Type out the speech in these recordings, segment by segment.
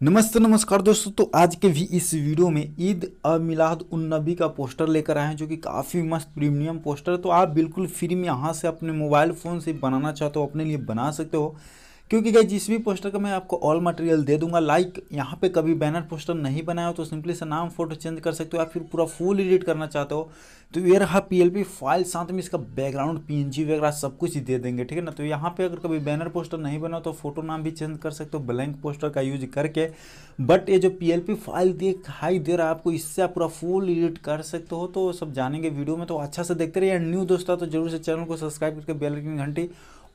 नमस्ते, नमस्कार दोस्तों। तो आज के भी इस वीडियो में ईद मिलाद उन नबी का पोस्टर लेकर आए हैं, जो कि काफ़ी मस्त प्रीमियम पोस्टर है। तो आप बिल्कुल फ्री में यहाँ से अपने मोबाइल फ़ोन से बनाना चाहते हो, अपने लिए बना सकते हो। क्योंकि गई जिस भी पोस्टर का मैं आपको ऑल मटेरियल दे दूँगा लाइक यहाँ पे कभी बैनर पोस्टर नहीं बनाया हो तो सिंपली से नाम फ़ोटो चेंज कर सकते हो, या फिर पूरा फुल एडिट करना चाहते हो तो ये रहा पीएलपी फ़ाइल साथ में इसका बैकग्राउंड पीएनजी वगैरह सब कुछ ही दे देंगे, ठीक है ना? तो यहाँ पे अगर कभी बैनर पोस्टर नहीं बनाओ तो फ़ोटो नाम भी चेंज कर सकते हो ब्लैंक पोस्टर का यूज़ करके बट ये जो पीएलपी फ़ाइल दिखाई दे रहा है आपको, इससे आप पूरा फुल एडिट कर सकते हो तो सब जानेंगे वीडियो में तो अच्छा से देखते रहिए न्यू दोस्तों तो ज़रूर से चैनल को सब्सक्राइब करके बेल घंटी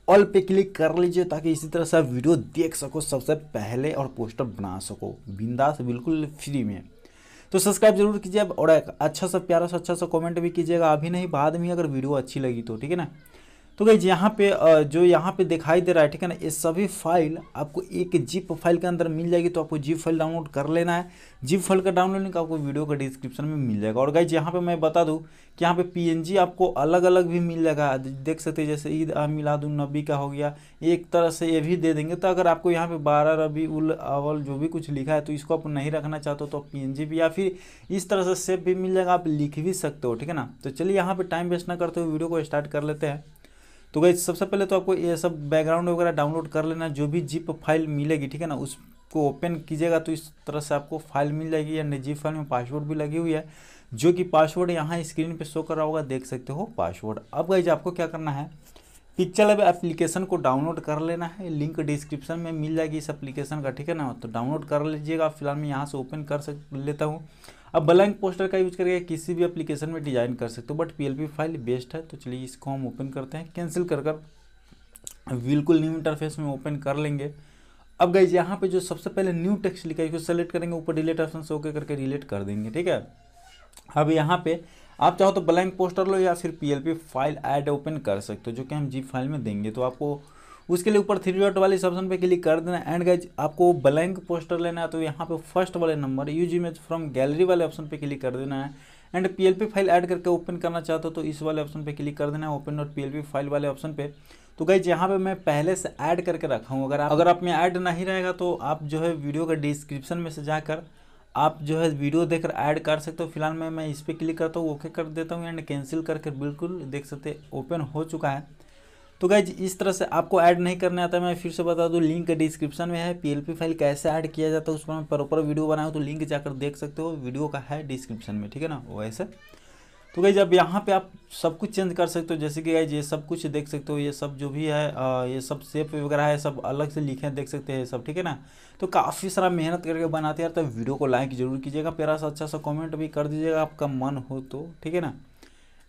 ऑल पे क्लिक कर लीजिए ताकि इसी तरह से वीडियो देख सको, सबसे पहले और पोस्टर बना सको। बिंदास, बिल्कुल फ्री में। तो सब्सक्राइब ज़रूर कीजिए और अच्छा सा, प्यारा सा अच्छा सा कमेंट भी कीजिएगा। अभी नहीं, बाद में अगर वीडियो अच्छी लगी तो ठीक है ना? तो गई यहाँ पे जो यहाँ पे दिखाई दे रहा है, ठीक है ना, ये सभी फ़ाइल आपको एक जिप फ़ाइल के अंदर मिल जाएगी तो आपको जिप फ़ाइल डाउनलोड कर लेना है। जिप फ़ाइल का डाउनलोड लिंक आपको वीडियो का डिस्क्रिप्शन में मिल जाएगा। और गाइज़ यहाँ पे मैं बता दूँ कि यहाँ पे पीएनजी आपको अलग अलग भी मिल जाएगा। देख सकते हैं, जैसे ईद मिलादुलनबी का हो गया, एक तरह से ये भी दे देंगे। तो अगर आपको यहाँ पे बारह, रबी, उल अवल जो भी कुछ लिखा है तो इसको आप नहीं रखना चाहते हो तो पी भी या फिर इस तरह से सेप भी मिल जाएगा, आप लिख भी सकते हो, ठीक है ना। तो चलिए यहाँ पर टाइम वेस्ट ना करते हुए वीडियो को स्टार्ट कर लेते हैं। तो गई सबसे पहले तो आपको ये सब बैकग्राउंड वगैरह डाउनलोड कर लेना, जो भी जिप फ़ाइल मिलेगी, ठीक है ना, उसको ओपन कीजिएगा तो इस तरह से आपको फ़ाइल मिल जाएगी, या जिप फ़ाइल में पासवर्ड भी लगी हुई है, जो कि पासवर्ड यहाँ स्क्रीन पर शो कर रहा होगा, देख सकते हो पासवर्ड अब गई आपको क्या करना है पिक्चर अब एप्लीकेशन को डाउनलोड कर लेना है। लिंक डिस्क्रिप्शन में मिल जाएगी इस एप्लीकेशन का, ठीक है ना? तो डाउनलोड कर लीजिएगा। फ़िलहाल मैं यहाँ से ओपन कर सक, लेता हूँ। अब ब्लैंक पोस्टर का यूज़ करके किसी भी एप्लीकेशन में डिज़ाइन कर सकते हो बट पीएलपी फ़ाइल बेस्ट है। तो चलिए इसको हम ओपन करते हैं। कैंसिल कर कर बिल्कुल न्यू इंटरफेस में ओपन कर लेंगे। अब गई यहाँ पे जो सबसे पहले न्यू टेक्स्ट लिखा है इसको सेलेक्ट करेंगे। ऊपर डिलीट ऑप्शन से ओके करके डिलीट कर देंगे, ठीक है? अब यहाँ पे आप चाहो तो ब्लैंक पोस्टर लो या फिर पीएलपी फ़ाइल ऐड ओपन कर सकते हो, जो कि हम जी फ़ाइल में देंगे। तो आपको उसके लिए ऊपर थ्री डॉट वाले ऑप्शन पे क्लिक कर देना। एंड गाइज़ आपको ब्लैंक पोस्टर लेना है तो यहाँ पे फ़र्स्ट वाले number use image from gallery वाले ऑप्शन पे क्लिक कर देना है। एंड पीएलपी फ़ाइल ऐड करके ओपन करना चाहते हो तो इस वाले ऑप्शन पे क्लिक कर देना है ओपन डॉट पीएलपी फ़ाइल वाले ऑप्शन पे। तो गाइज़ यहाँ पे मैं पहले से ऐड करके रखा हूँ। अगर आप अगर आप में ऐड नहीं रहेगा तो आप जो है वीडियो का डिस्क्रिप्शन में से जाकर आप जो है वीडियो देखकर ऐड कर सकते हो। फ़िलहाल मैं मैं इस पर क्लिक करता हूँ, ओके कर देता हूँ, एंड कैंसिल करके बिल्कुल देख सकते ओपन हो चुका है। तो गाइज़ इस तरह से आपको ऐड नहीं करने आता मैं फिर से बता दूँ लिंक डिस्क्रिप्शन में है। पीएलपी फ़ाइल कैसे ऐड किया जाता है, उस पर मैं प्रॉपर वीडियो बनाया तो लिंक जाकर देख सकते हो। वीडियो का है डिस्क्रिप्शन में, ठीक है ना? वैसे। तो गई जब यहाँ पे आप सब कुछ चेंज कर सकते हो। जैसे कि गाइज़ ये सब कुछ देख सकते हो। ये सब जो भी है ये सब सेप वगैरह है, सब अलग से लिखे देख सकते हैं सब, ठीक है ना? तो काफ़ी सारा मेहनत करके बनाते हैं तो वीडियो को लाइक ज़रूर कीजिएगा। प्यारा सा अच्छा सा कमेंट भी कर दीजिएगा आपका मन हो तो ठीक है ना?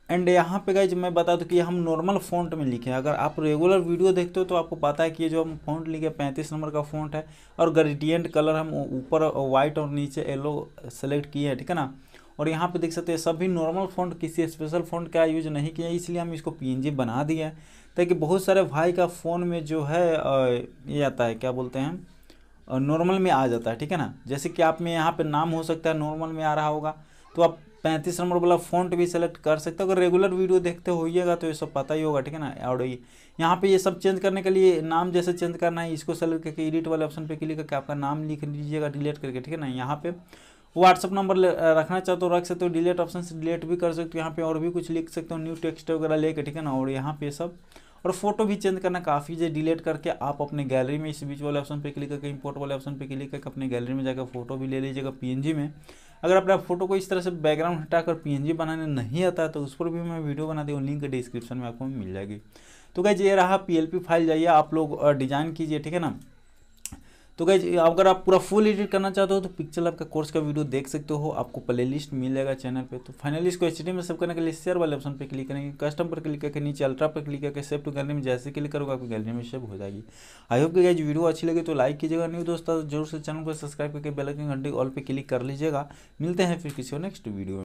एंड यहाँ पे गाइज़ मैं बता दूँ कि हम नॉर्मल फ़ॉन्ट में लिखे हैं। अगर आप रेगुलर वीडियो देखते हो तो आपको पता है कि ये जो हम फ़ॉन्ट लिखे, पैंतीस नंबर का फ़ॉन्ट है। और ग्रेडियंट कलर हम ऊपर वाइट और नीचे येलो सेलेक्ट किए हैं, ठीक है ना? और यहाँ पे देख सकते हैं, सभी नॉर्मल फ़ॉन्ट किसी स्पेशल फ़ॉन्ट का यूज़ नहीं किया, इसलिए हम इसको पीएनजी बना दिया ताकि बहुत सारे भाई का फ़ोन में जो है ये आता है, क्या बोलते हैं नॉर्मल में आ जाता है, ठीक है ना? जैसे कि आप में यहाँ पे नाम हो सकता है नॉर्मल में आ रहा होगा तो आप पैंतीस नंबर वाला फ़ॉन्ट भी सेलेक्ट कर सकते हो। अगर रेगुलर वीडियो देखते होइएगा तो ये सब पता ही होगा, ठीक है ना? और ये, यहाँ पे ये सब चेंज करने के लिए नाम जैसे चेंज करना है, इसको सेलेक्ट करके एडिट वाले ऑप्शन पे क्लिक करके आपका नाम लिख लीजिएगा डिलीट करके, ठीक है ना? यहाँ पे व्हाट्सअप नंबर रखना चाहते हो रख सकते हो डिलीट ऑप्शन से डिलीट भी कर सकते हो, यहाँ पे और भी कुछ लिख सकते हो न्यू टेक्स्ट वगैरह लेके, ठीक है ना, और यहाँ पे सब। और फ़ोटो भी चेंज करना काफ़ी है डिलीट करके आप अपने गैलरी में इस बीच वाले ऑप्शन पे क्लिक करके इंपोर्ट वाले ऑप्शन पे क्लिक करके अपने गैलरी में जाकर फ़ोटो भी ले लीजिएगा पीएनजी में। अगर अपने फ़ोटो को इस तरह से बैकग्राउंड हटाकर पीएनजी बनाने नहीं आता है तो उस पर भी मैं वीडियो बना दी लिंक डिस्क्रिप्शन में आपको मिल जाएगी। तो क्या ये रहा पीएलपी फ़ाइल जाइए, आप लोग डिज़ाइन कीजिए, ठीक है ना। तो गैज अगर आप पूरा फुल एडिट करना चाहते हो तो पिक्चर आपका कोर्स का वीडियो देख सकते हो। आपको प्ले लिस्ट मिल जाएगा चैनल पे। तो फाइनली इसको एचडी में सेव करने के लिए शेयर वाले ऑप्शन पे क्लिक करेंगे। कस्टम पर क्लिक करके नीचे अल्ट्रा पर क्लिक करके सेव टू गैलरी में जैसे क्लिक करोगे, आपकी गैलरी में सेव हो जाएगी। आई होप कि गैज वीडियो अच्छी लगी तो लाइक कीजिएगा। न्यू दोस्तों, ज़रूर से चैनल को सब्सक्राइब करके बेल आइकन घंटे ऑल पर क्लिक कर लीजिएगा। मिलते हैं फिर किसी और नेक्स्ट वीडियो